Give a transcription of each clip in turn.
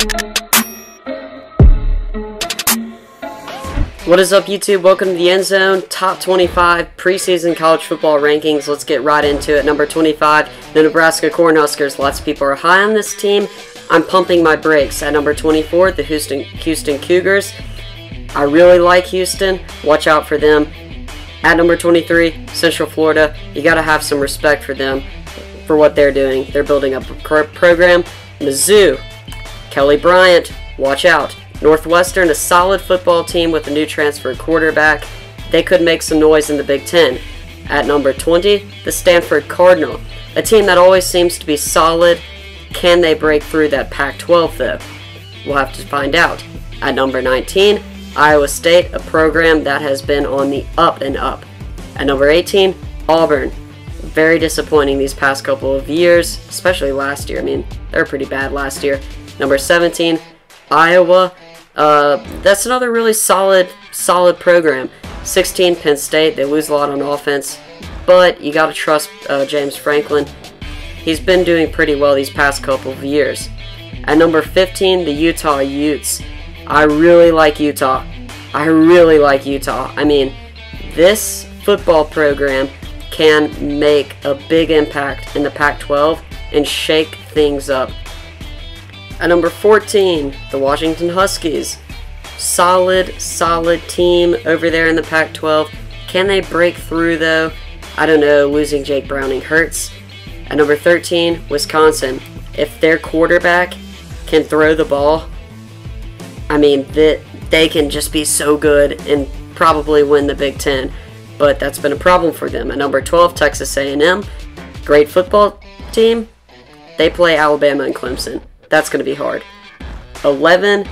What is up, YouTube? Welcome to the End Zone Top 25 preseason college football rankings. Let's get right into it. Number 25, the Nebraska Cornhuskers. Lots of people are high on this team. I'm pumping my brakes. At number 24, the Houston Houston Cougars. I really like Houston. Watch out for them. At number 23, Central Florida. You got to have some respect for them for what they're doing. They're building up a program. Mizzou, Kelly Bryant. Watch out. Northwestern, a solid football team with a new transfer quarterback. They could make some noise in the Big Ten. At number 20, the Stanford Cardinal, a team that always seems to be solid. Can they break through that Pac 12, though? We'll have to find out. At number 19, Iowa State, a program that has been on the up and up. At number 18, Auburn. Very disappointing these past couple of years, especially last year. I mean, they were pretty bad last year. Number 17, Iowa. Uh, that's another really solid, solid program. 16, Penn State. They lose a lot on offense, but you got to trust uh, James Franklin. He's been doing pretty well these past couple of years. At number 15, the Utah Utes. I really like Utah. I really like Utah. I mean, this football program can make a big impact in the Pac 12 and shake things up. At number 14, the Washington Huskies. Solid, solid team over there in the Pac 12. Can they break through though? I don't know, losing Jake Browning hurts. At number 13, Wisconsin. If their quarterback can throw the ball, I mean, that they can just be so good and probably win the Big Ten. But that's been a problem for them. At number 12, Texas A&M. Great football team. They play Alabama and Clemson. That's going to be hard. 11,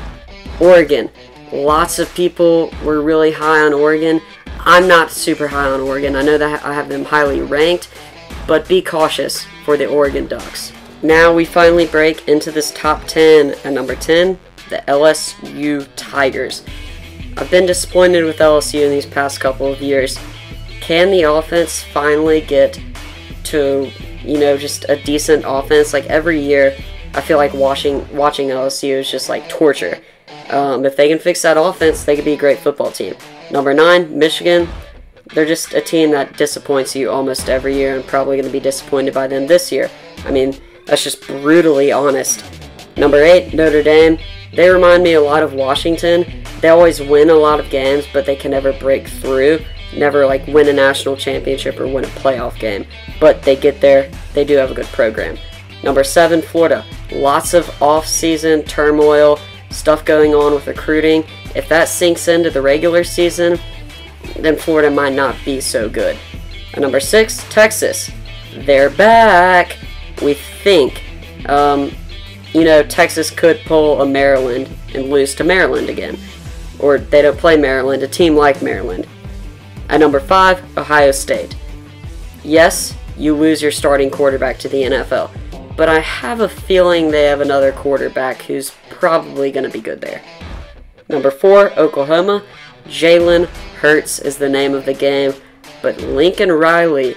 Oregon. Lots of people were really high on Oregon. I'm not super high on Oregon. I know that I have them highly ranked, but be cautious for the Oregon Ducks. Now we finally break into this top 10 at number 10, the LSU Tigers. I've been disappointed with LSU in these past couple of years. Can the offense finally get to, you know, just a decent offense? Like every year, I feel like watching watching LSU is just like torture. Um, if they can fix that offense, they could be a great football team. Number nine, Michigan. They're just a team that disappoints you almost every year, and probably going to be disappointed by them this year. I mean, that's just brutally honest. Number eight, Notre Dame. They remind me a lot of Washington. They always win a lot of games, but they can never break through. Never like win a national championship or win a playoff game. But they get there. They do have a good program. Number seven, Florida. Lots of off-season turmoil, stuff going on with recruiting. If that sinks into the regular season, then Florida might not be so good. And number six, Texas. They're back. We think. Um, you know, Texas could pull a Maryland and lose to Maryland again. Or they don't play Maryland, a team like Maryland. At number five, Ohio State. Yes, you lose your starting quarterback to the NFL but I have a feeling they have another quarterback who's probably going to be good there. Number four, Oklahoma. Jalen Hurts is the name of the game, but Lincoln Riley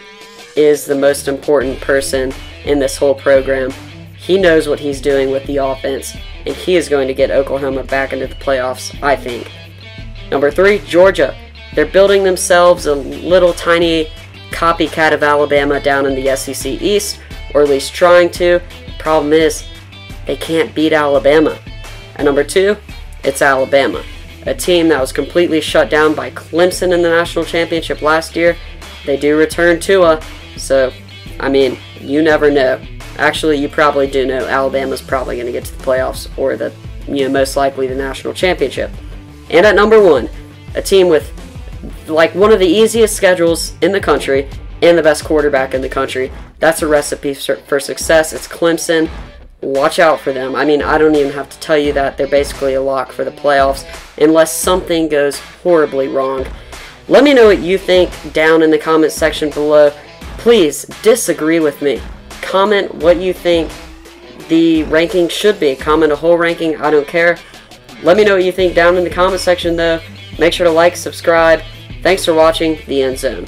is the most important person in this whole program. He knows what he's doing with the offense, and he is going to get Oklahoma back into the playoffs, I think. Number three, Georgia. They're building themselves a little tiny copycat of Alabama down in the SEC East or at least trying to. Problem is, they can't beat Alabama. At number two, it's Alabama, a team that was completely shut down by Clemson in the national championship last year. They do return Tua, so I mean, you never know. Actually, you probably do know Alabama's probably going to get to the playoffs or the, you know, most likely the national championship. And at number one, a team with like one of the easiest schedules in the country and the best quarterback in the country. That's a recipe for success. It's Clemson. Watch out for them. I mean, I don't even have to tell you that they're basically a lock for the playoffs unless something goes horribly wrong. Let me know what you think down in the comment section below. Please disagree with me. Comment what you think the ranking should be. Comment a whole ranking, I don't care. Let me know what you think down in the comment section though. Make sure to like, subscribe. Thanks for watching The End Zone.